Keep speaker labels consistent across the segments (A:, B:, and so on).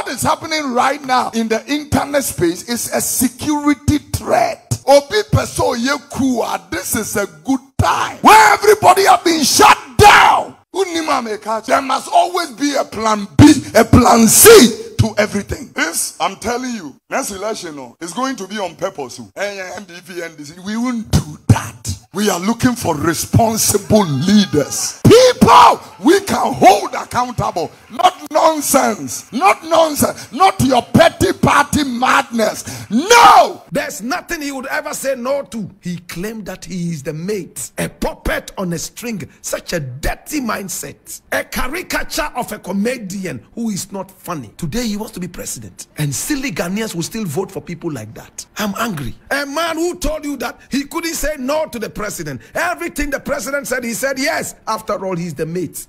A: What is happening right now in the internet space is a security threat. Obi Peso Yekua, this is a good time where everybody have been shut down. There must always be a plan B, a plan C to everything. This, I'm telling you, next election no, is going to be on purpose. Oh. NPP, NDC. We won't do that. We are looking for responsible leaders. People we can hold accountable. Not nonsense. Not nonsense. Not your petty party madness. No!
B: There's nothing he would ever say no to. He claimed that he is the mate, a puppet on a string, such a dirty mindset, a caricature of a comedian who is not funny. Today he wants to be president, and silly Ghanaians will still vote for people like that. I'm angry. A man who told you that he couldn't say no to the president. Everything the president said, he said yes. After all, he's the mate.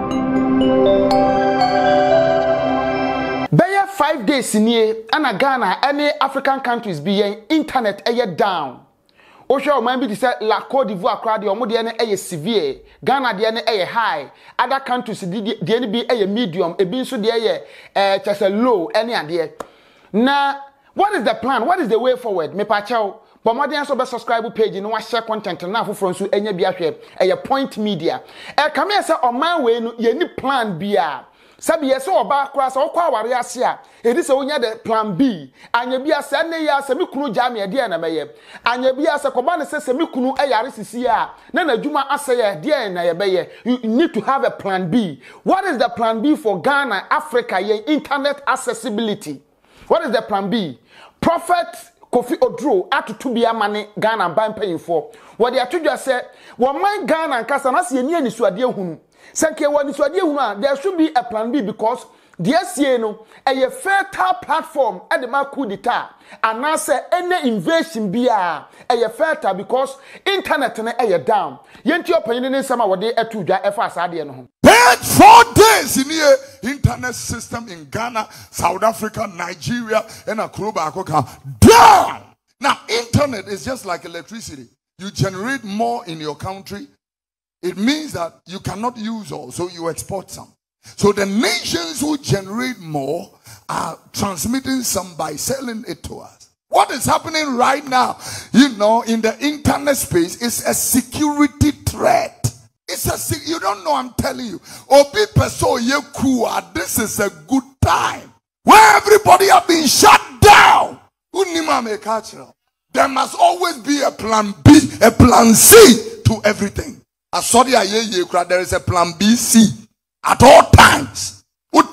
C: bɛyɛ five days nie ɛna ghana ɛne african countries bi yɛn internet ɛyɛ down wohwɛ ɔman bi te sɛ la cote divoire koraa deɛ ɔmo deɛ no ɛyɛ severe ghana deɛ no ɛyɛ high other countries deɛ no bi ɛyɛ medium ebi nso deɛ yɛ ɛɛ kyɛ sɛ low ɛne adeɛ na what is the plan what is the way forward mepakyɛw bɔn mmɔden nso bɛ subscribe page na wahyɛ content na afoforɔ nso anya bi ahwɛ ɛyɛ point media. Ɛkame yɛ sɛ ɔman wei no yɛni plan bi a sɛbi yɛ sɛ ɔbaa koraa sɛ ɔkɔ aware ase a ɛdi sɛ wonya de plan b. Anya bi asɛ ɛnɛ yi asɛ mi kunu gya mi ɛdeɛ na mɛyɛ anya bi asɛ kɔba ne sɛ sɛ mi kunu ɛyare sisi a na n'adwuma asɛ yɛ ɛdeɛ na yɛbɛyɛ you need to have a plan b. What is the plan b for ghana africa yɛn internet accessibility? What is the plan b? Prophet kofi oduro atoto bi ama ne ghana ban mpanyinfoɔ wɔde ato dwa sɛ wɔman ghana nkasa na sɛ yɛni anisuadeɛ hunu sɛ nke wɔ anisuadeɛ hunu a there should be a plan b because deɛ sie no ɛyɛ fertile platform ɛde ma coup d'etat anaasɛ ɛnɛ invasion bi a ɛyɛ fertile because internet no ɛyɛ down yɛnti ɔpanyin ne nsɛm a wɔde ɛto dwa ɛfa saa adeɛ no.
A: Four days in here. Internet system in Ghana, South Africa, Nigeria, and Akroba Akoka. Down! Now, internet is just like electricity. You generate more in your country. It means that you cannot use all, so you export some. So the nations who generate more are transmitting some by selling it to us. What is happening right now, you know, in the internet space is a security threat. It's a se- you don't know. I'm telling you. Obi peso yekua. This is a good time where everybody have been shut down. There must always be a plan B, a plan C to everything. Asori aye ye kura. There is a plan B, C at all times. You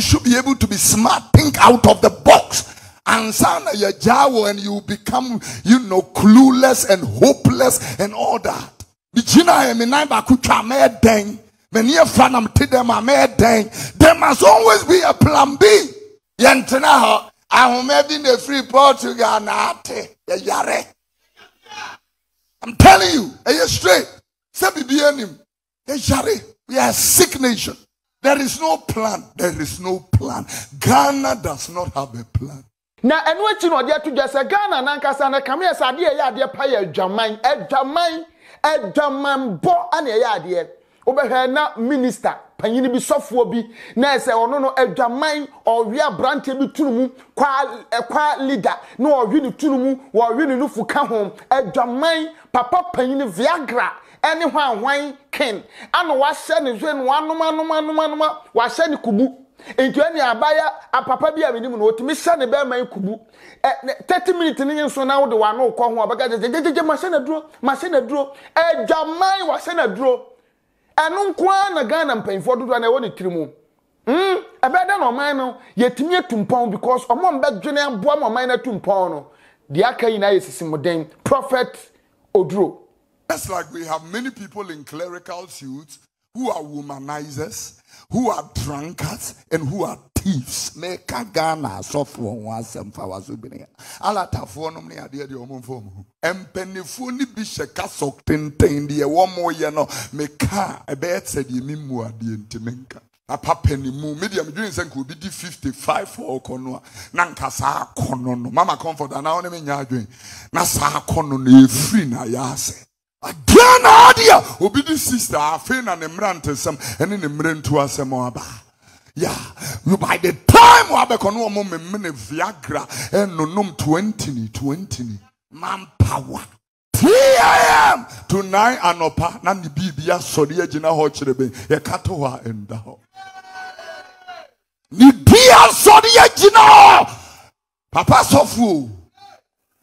A: should be able to be smart. Think out of the box. And son, you jawo and you become, you know, clueless and hopeless and all that. Bijina e mi nai baku twa me den. Me nie fra na mte dem a me den. There must always be a plan B. Yentena ho. Ahome bi na free Portugal na ate. Ye yare. I'm telling you, are straight? Say bibi anim. Ye yare. We are a sick nation. There is no plan. There is no plan. Ghana does not have a plan.
C: Na ɛno akyi na ɔde ato dwa. Sɛ ghana nankasa no kame yɛ sɛ adeɛ ɛyɛ adeɛ pa yɛ adwaman. Adwaman adwamanbɔ ana ɛyɛ adeɛ. Wobɛhwɛ na minista panyini bi sɔfoɔ bi na ɛsɛ ɔno no adwaman ɔwe aberanteɛ bi tunu mu kwa ɛkwa leader na ɔwe ne tunu mu wɔwe ne nufu ka ho. Adwaman papa panyini viagra ɛne ho ahwan ken. Ana wahyɛ ne hwɛ no wanom anom anom anom wahyɛ ne kubu nti ɛni abaya apapa bi a mi nim no otumi hyɛ ne bɛrima yi kubu. Ɛ thirty minutes ne nso na wode wano kɔ ho abɛka gyegye gyegye mahyɛ na duro mahyɛ na duro ɛdwaman wahyɛ na duro ɛno nko ara na ghana mpanyinfoɔ dodoɔ na ɛwɔ ne tiri mu. Mm ɛbɛyɛ dɛ na ɔman no? Yɛtumi atu mpɔn because ɔmo mbɛdwene aboa ma ɔman no atu mpɔn no. Deɛ aka nyinaa yɛ sisi mu den. Prophet oduro.
A: Just like we have many people in clerical suits who are womanizers, who are drunkards, and who are thieves. Meka Ghana sɔfo wɔn asɛm fa wa so bene. Alatafoɔ nom ne adeɛ deɛ ɔmo mfɔ mu. Mpanyinfoɔ ni bi hyɛ kasɔk tenten deɛ wɔn yɛ no meka ɛbɛyɛ sɛ deɛ mi mu adeɛ nti menka. Papa panimu, media medwene sɛ nka obi di 55 for ɔkɔ no a na nka saa akɔ no no mama comfort anaa ɔne me nya adwene na saa ɛfiri na yɛ ase adeɛ na ade a obi de sister afei na ne mmerantesɛm ɛne ne mmerɛntu asɛm aba. You by the time wabɛkɔ no ɔmo memene Viagra ɛnonom 20 ni 20 ni manpower. 3 a.m. to 9 anɔpa na ne biribi asɔre agyina hɔ kyerɛ bɛn yɛka to hɔ a ɛnda hɔ. Ne bi asɔre agyina hɔ. Papa sɔfo o.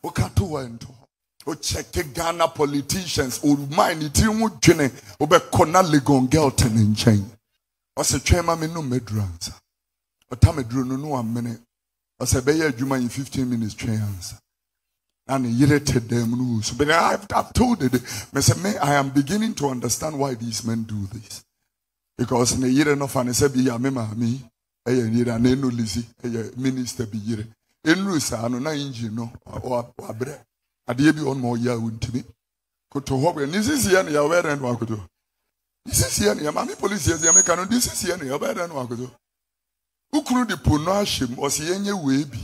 A: Woka to hɔ ɛnda hɔ. Wokyɛke Ghana politicians. Ɔma ne tiri mu dwene wobɛkɔ na Legon ne nkyɛn. ɔsɛ twɛn ma me no mɛduru ansa ɔta mɛduru no no amene ɔsɛ bɛyɛ adwuma in 15 minutes twɛn ansa na ne yere te dɛm no. So but I've, I've told it. Me sɛ me I am beginning to understand why these men do this. Because ne yere no fa ne sɛ bi yɛ me maame ɛyɛ yere ana ɛno lisi ɛyɛ minister bi yere ɛnuru saa no na engine no wa- wa- wabrɛ adeɛ bi wɔ no ma ɔyɛ a wɔntumi koto hɔ bɛ ne sisiɛ no yɛwɛ dɛn no akoto sisi yɛ nìyɛn maame polisi yɛ yɛ meka no di sisi yɛ nìyɛn ɔbɛyɛ dɛ no akoto ukuru di po no ahyɛ mu ɔsi yɛn nye wee bi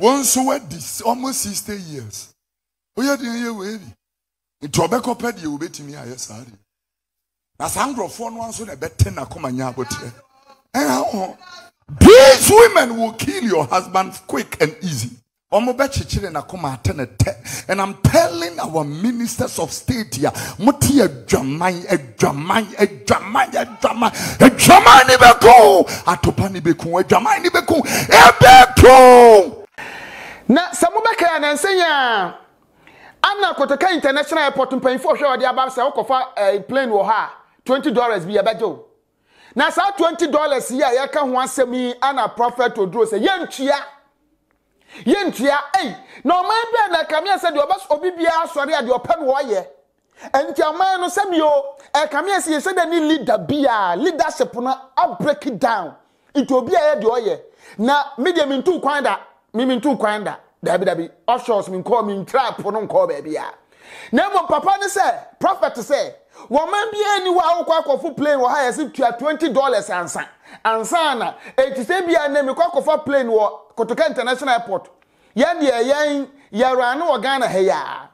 A: wɔn nso wadi almost sixty years oyɛ yɛn yɛ wee bi nti ɔbɛkɔ pɛ deɛ obetumi ayɛ saa de na saa nkorɔfoɔ no nso na ɛbɛte n'akoma nya aboteɛ ɛha ho. These women will kill your husband quick and easy. And I'm telling our ministers of state here, Muti a Jaman, a Jaman, a Jaman, a Jaman, a Jaman Ibeku, Atopani Beku, a Jaman Ibeku, Ebeku.
C: Na Samubeka and Ensenya Anna Kotaka International Airport in Pain for sure the above Sakofa a eh, plane or her twenty dollars be a bejo. Na saa twenty dollars here, Yaka one semi, Anna Prophet Odro say, Yen yɛntua ei na ɔman bi a na kamea sɛ deɛ ɔbɛ obi biara asɔre a deɛ ɔpɛ no wɔyɛ nti ɔman no sɛbi o ɛkamea sɛ yɛsɛ dɛ leader bi a leadership no abreak it down. Nti obi a yɛ deɛ ɔyɛ na me deɛ mentu kwan da me dabi dabi offshores menkɔɔ mentra po no nkɔɔ baabi a. na papa ne sɛ prophet sɛ wɔman biara ni hɔ a wokɔ akɔfo plane wɔ ha yɛsɛ tua 20 dollars ansa. Ansa na eti sɛ bia ne mekɔ akɔfa plane wɔ kotoka international airport. Yɛn deɛ yɛn yɛwura no wɔ ghana ha yi a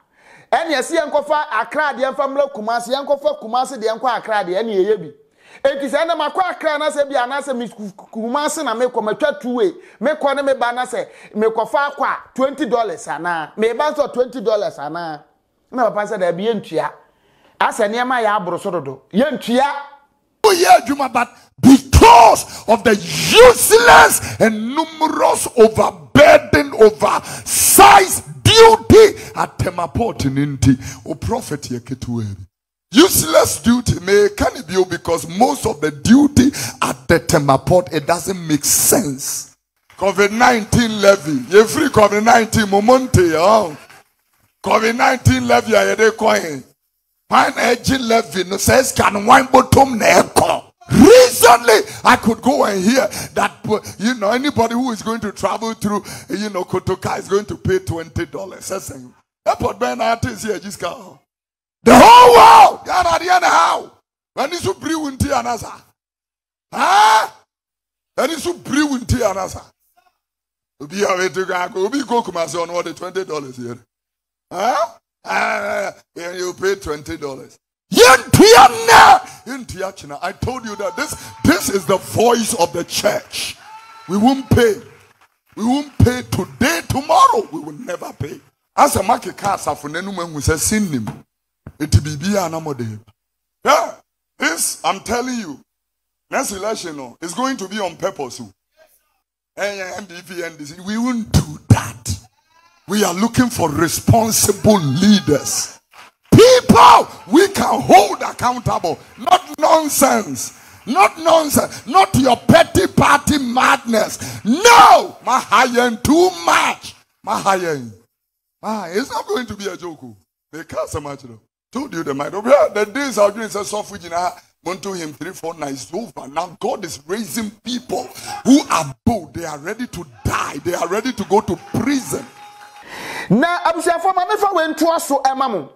C: ɛne yɛsi yɛn kɔfa akra deɛ nfa mmerɛ kumase yɛn kɔfa kumase deɛ nkɔ akra deɛ ɛne yɛyɛ bi. Eti sɛ makɔ akra anasɛ bi anasɛ mi kumase na mekɔ matwa way mekɔ ne meba anasɛ mekɔfa akɔ a twenty dollars anaa meba nso twenty dollars anaa na papa sɛ dɛbi yɛntua asɛ nneɛma yɛ aboro so dodo yɛntua.
A: Oyè adwuma but because of the useless and numerous overburden oversized duty at Temaport in Inti o prophet yɛ ketewa bi. Useless duty may can be because most of the duty at the Temaport it doesn't make sense. COVID-19 levy, free COVID-19 momonte oh. COVID-19 levy a yɛde kɔɛ. Wine edging levy no says can wine bottom neko. Recently, I could go and hear that you know anybody who is going to travel through you know Kotoka is going to pay twenty dollars. That's Airport Ben is here just go. The whole world, Yana Diana how? When is you brew in Tianasa? Huh? When is you brew in Tianasa? Obi a way to go, come as on what the twenty dollars here. Huh? Ah, and you pay twenty dollars. I told you that this this is the voice of the church. We won't pay. We won't pay today, tomorrow. We will never pay. As a market cast for Nenum who says sin him. It will be anamode. Yeah. This I'm telling you. Next election no, is going to be on purpose. oh. Eh, NPP, NDC. We won't do that. We are looking for responsible leaders. People we can hold accountable. Not nonsense. Not nonsense. Not your petty party madness. No! Mahayan too much. Mahayan. Ah, it's not going to be a joke. They can't so much. though. Told you the might. The days are doing so with Unto him three, four nights over. Now God is raising people who are bold. They are ready to die. They are ready to go to prison.
C: Na abusuafo ma mefa wei ntoa so ɛma mo.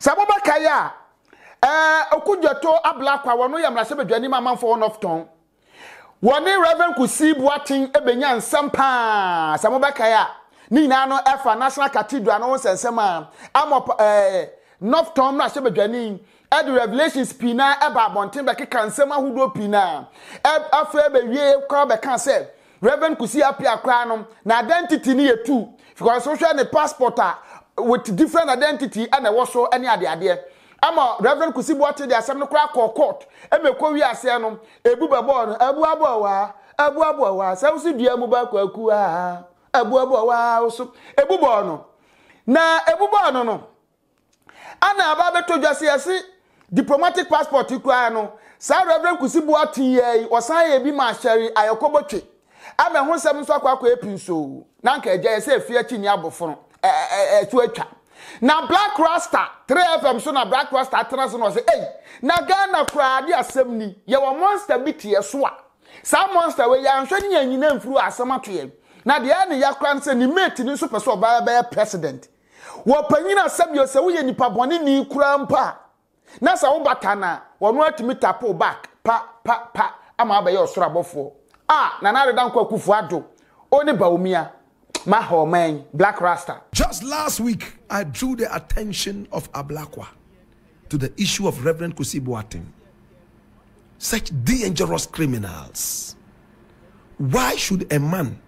C: Sɛ mobɛkae a ɛɛ okudwato ablakwa wɔno yɛ mmarahyɛ badwani ma amanfo wɔn of tɔn wɔne reverend kusi boaten ebenya nsɛm paa. Sɛ mobɛkae a ne nyinaa no ɛfa national cathedral no ho nsɛnsɛm a ama ɔpa- ɛɛ north tɔn mmarahyɛ badwani ɛde revelations pii na ɛba abɔnten bɛkeka nsɛm ahodoɔ pii na ɛ- afei bɛwie koraa bɛka sɛ reverend kusi apia koraa no na identity no yɛ two because wohwɛ ne passport a with different identity ɛna ɛwɔ so ɛne adeadeɛ ama reverend kusi boate de asɛm no koraa kɔɔ court. Ɛmɛ kɔ wi aseɛ no ebu bɛbɔɔ no ebu abɔɔ waa ebu abɔɔ waa sɛ wosi dua mu ba kɔ ebu waa woso ebu bɔɔ no. Na ebu bɔɔ no no. Ana aba bɛtɔ dwa se diplomatic passport koraa no. Saa reverend kusi boate yɛ yi ɔsan yɛ bi ma ama ɛho nsɛm nso akɔ akɔ epi na nka ɛgya yɛ sɛ efi akyi ni aboforo ɛɛ ɛto atwa. Na black rasta 3fm so na black rasta atena so na ɔsɛ ɛyi na ghana koraa de asɛm ni. Yɛwɔ monster bi teɛ so a. Saa monster wei yɛanhwɛ ne yɛn nyinaa asɛm ato na deɛ ɛne yɛakora no sɛ ne mate ni nso pɛ sɛ ɔbaa bɛyɛ president. Wɔpanyin asɛm yɛ sɛ woyɛ nipa bɔne ni koraa mpa a na sɛ wobata no a wɔno atumi tapo back pa pa pa ama abɛyɛ ɔsoro abɔfoɔ. A nana adeda nkɔ Akufo-Addo ɔne Bawumia ma ha Blakk Rasta
B: Just last week, I drew the attention of Ablakwa to the issue of Reverend Kusi Boateng. Such dangerous criminals. Why should a man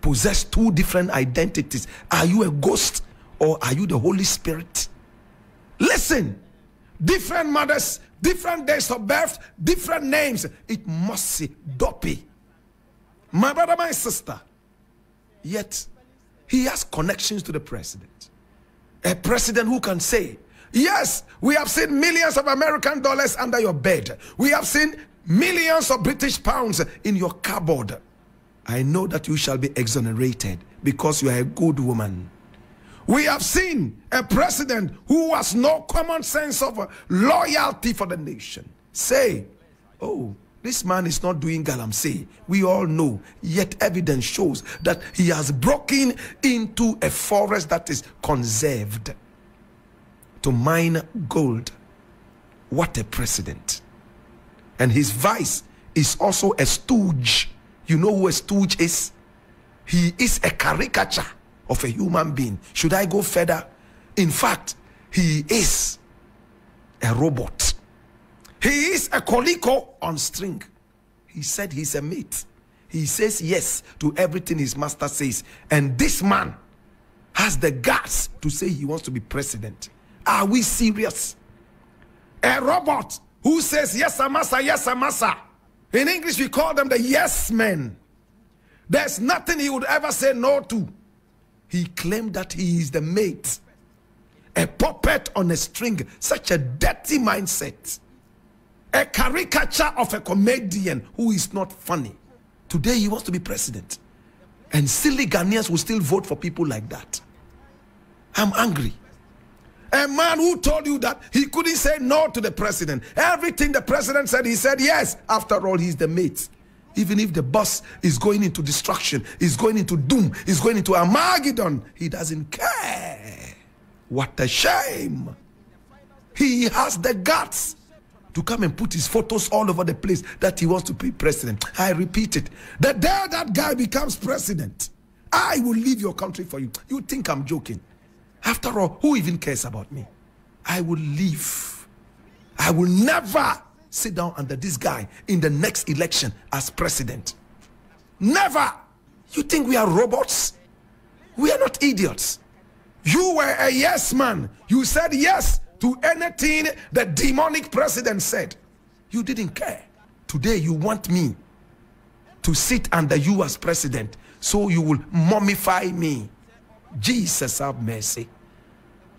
B: possess two different identities? Are you a ghost or are you the Holy Spirit? Listen, different mothers, different days of birth, different names. It must say Doppy. My brother, my sister. Yet he has connections to the president. A president who can say, Yes, we have seen millions of American dollars under your bed. We have seen millions of British pounds in your cupboard. I know that you shall be exonerated because you are a good woman. We have seen a president who has no common sense of loyalty for the nation. Say, oh, this man is not doing galamsey. We all know. Yet evidence shows that he has broken into a forest that is conserved to mine gold. What a president. And his vice is also a stooge. You know who a stooge is? He is a caricature of a human being. Should I go further? In fact, he is a robot. He is a colico on string. He said he's a mate. He says yes to everything his master says. And this man has the guts to say he wants to be president. Are we serious? A robot who says yes, master, yes, master. In English, we call them the yes men. There's nothing he would ever say no to. He claimed that he is the mate, a puppet on a string, such a dirty mindset, a caricature of a comedian who is not funny. Today he wants to be president, and silly Ghanaians will still vote for people like that. I'm angry. A man who told you that he couldn't say no to the president. Everything the president said, he said yes. After all, he's the mate. Even if the bus is going into destruction, is going into doom, is going into Armageddon, he doesn't care. What a shame. He has the guts to come and put his photos all over the place that he wants to be president. I repeat it. The day that guy becomes president, I will leave your country for you. You think I'm joking? After all, who even cares about me? I will leave. I will never sit down under this guy in the next election as president. Never. You think we are robots? We are not idiots. You were a yes man. You said yes to anything the demonic president said. You didn't care. Today you want me to sit under you as president so you will mummify me. Jesus have mercy.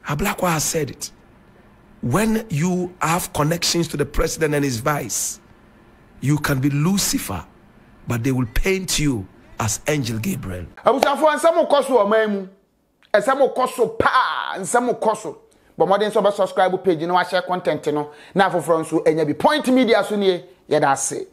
B: Ablakwa has said it. When you have connections to the president and his vice, you can be Lucifer, but they will paint you as Angel Gabriel.
C: abusuafoɔ nsɛm kɔ so ɔman mu nsɛm kɔ so bɔ mmɔden nso subscribe page no wahyɛ content no na afoforɔ nso anya bi point media so nie yɛda ase